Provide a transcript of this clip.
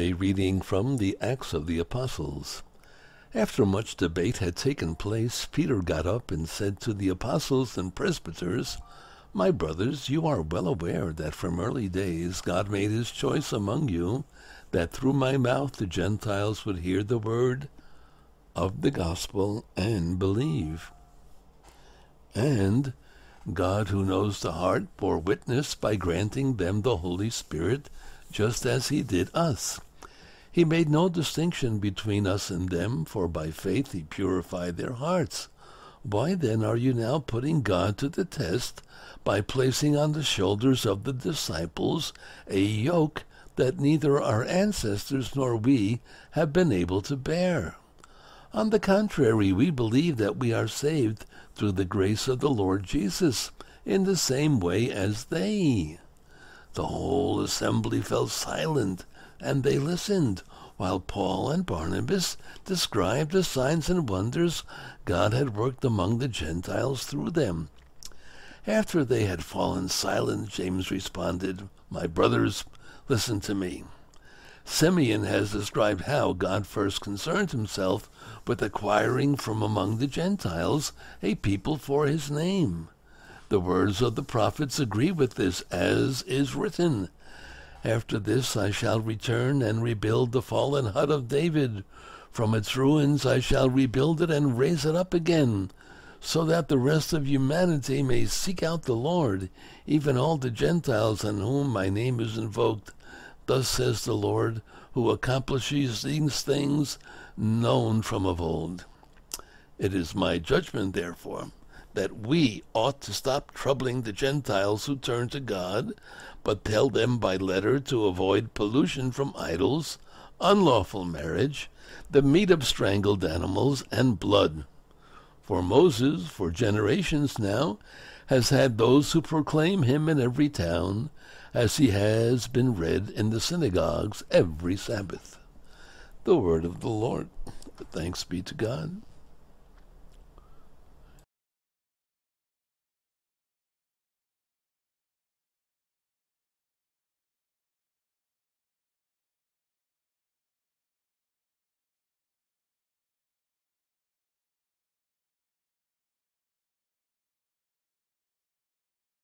A reading from the Acts of the Apostles. After much debate had taken place, Peter got up and said to the apostles and presbyters, My brothers, you are well aware that from early days God made his choice among you, that through my mouth the Gentiles would hear the word of the gospel and believe. And God, who knows the heart, bore witness by granting them the Holy Spirit, just as he did us. He made no distinction between us and them, for by faith he purified their hearts. Why then are you now putting God to the test by placing on the shoulders of the disciples a yoke that neither our ancestors nor we have been able to bear? On the contrary, we believe that we are saved through the grace of the Lord Jesus, in the same way as they. The whole assembly fell silent and they listened, while Paul and Barnabas described the signs and wonders God had worked among the Gentiles through them. After they had fallen silent, James responded, My brothers, listen to me. Simeon has described how God first concerned himself with acquiring from among the Gentiles a people for his name. The words of the prophets agree with this, as is written, after this I shall return and rebuild the fallen hut of David. From its ruins I shall rebuild it and raise it up again, so that the rest of humanity may seek out the Lord, even all the Gentiles on whom my name is invoked. Thus says the Lord, who accomplishes these things known from of old. It is my judgment, therefore, that we ought to stop troubling the Gentiles who turn to God, but tell them by letter to avoid pollution from idols, unlawful marriage, the meat of strangled animals, and blood. For Moses, for generations now, has had those who proclaim him in every town, as he has been read in the synagogues every Sabbath. The word of the Lord. Thanks be to God.